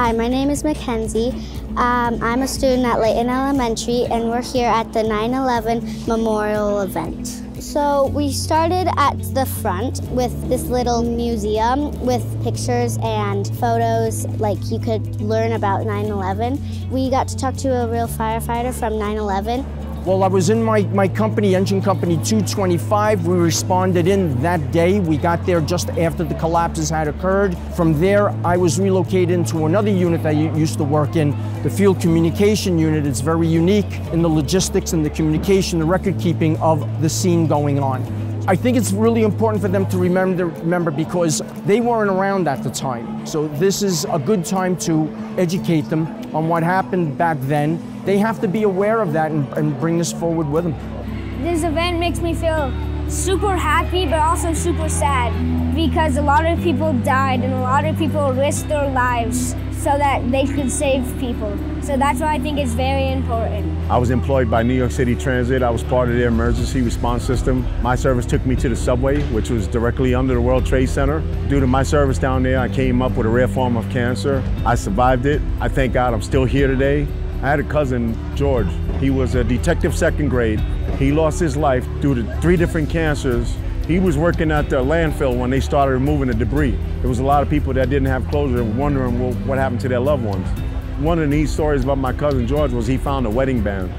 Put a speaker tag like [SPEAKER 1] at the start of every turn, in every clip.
[SPEAKER 1] Hi, my name is Mackenzie. Um, I'm a student at Layton Elementary, and we're here at the 9 11 memorial event. So, we started at the front with this little museum with pictures and photos, like you could learn about 9 11. We got to talk to a real firefighter from 9 11
[SPEAKER 2] well, I was in my, my company, Engine Company 225. We responded in that day. We got there just after the collapses had occurred. From there, I was relocated into another unit that I used to work in, the Field Communication Unit. It's very unique in the logistics and the communication, the record keeping of the scene going on. I think it's really important for them to remember, remember because they weren't around at the time. So this is a good time to educate them on what happened back then they have to be aware of that and, and bring this forward with them.
[SPEAKER 3] This event makes me feel super happy but also super sad because a lot of people died and a lot of people risked their lives so that they could save people. So that's why I think it's very important.
[SPEAKER 4] I was employed by New York City Transit. I was part of their emergency response system. My service took me to the subway, which was directly under the World Trade Center. Due to my service down there, I came up with a rare form of cancer. I survived it. I thank God I'm still here today. I had a cousin, George. He was a detective second grade. He lost his life due to three different cancers. He was working at the landfill when they started removing the debris. There was a lot of people that didn't have closure wondering well, what happened to their loved ones. One of the neat stories about my cousin George was he found a wedding band.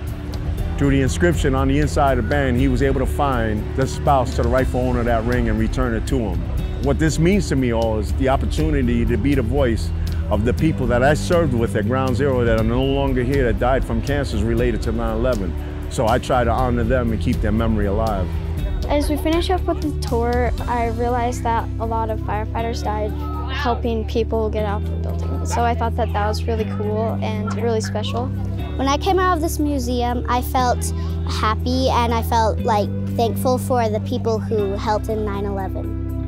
[SPEAKER 4] Through the inscription on the inside of the band, he was able to find the spouse to the rightful owner of that ring and return it to him. What this means to me all is the opportunity to be the voice of the people that I served with at Ground Zero that are no longer here that died from cancers related to 9-11. So I try to honor them and keep their memory alive.
[SPEAKER 5] As we finish up with the tour, I realized that a lot of firefighters died helping people get out of the building. So I thought that that was really cool and really special.
[SPEAKER 1] When I came out of this museum, I felt happy and I felt like thankful for the people who helped in 9-11.